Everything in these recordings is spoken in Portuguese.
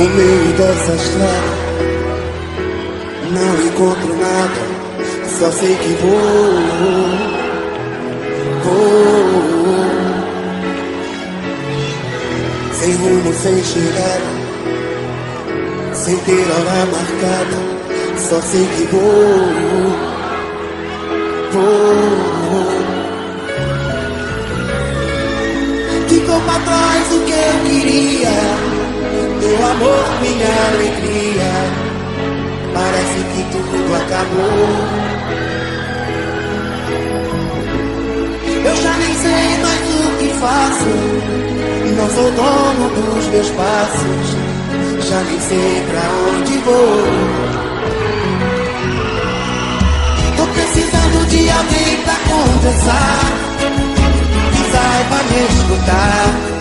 No meio dessa estrada Não encontro nada Só sei que vou Vou. Sem rumo, sem chegada Sem ter hora marcada Só sei que vou Vou. Ficou pra trás o que eu queria meu amor, minha alegria. Parece que tudo acabou. Eu já nem sei mais o que faço. Não sou dono dos meus passos. Já nem sei pra onde vou. Tô precisando de alguém pra conversar. Que saiba me escutar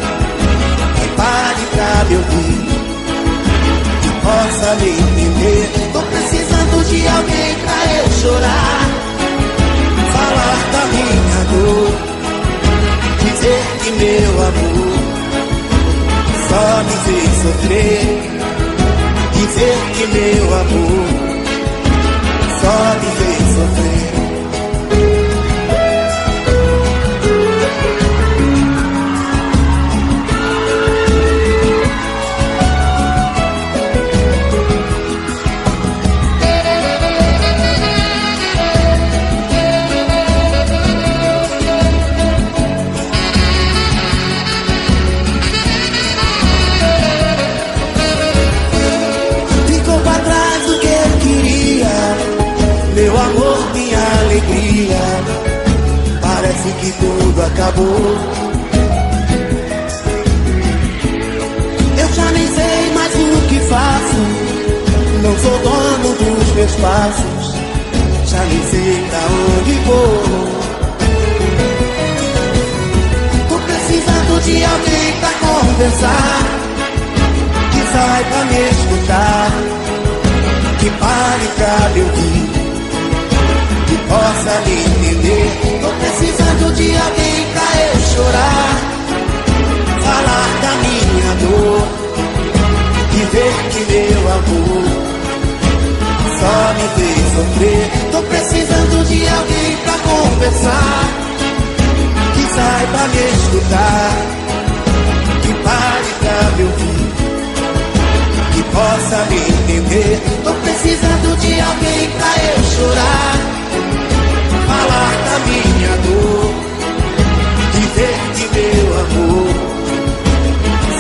fez sofrer. Dizer que meu amor Só me fez sofrer que tudo acabou. Eu já nem sei mais o que faço. Não sou dono dos meus passos. Já nem sei pra onde vou. Tô precisando de alguém pra conversar. Que saiba de alguém pra eu chorar, falar da minha dor, dizer que meu amor só me fez sofrer. Tô precisando de alguém pra conversar, que saiba me escutar,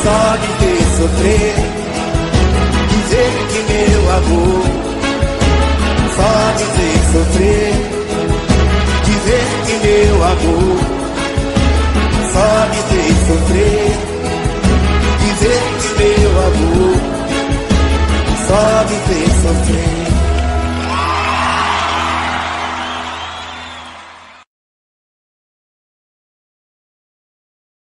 só me fez sofrer, dizer que meu amor só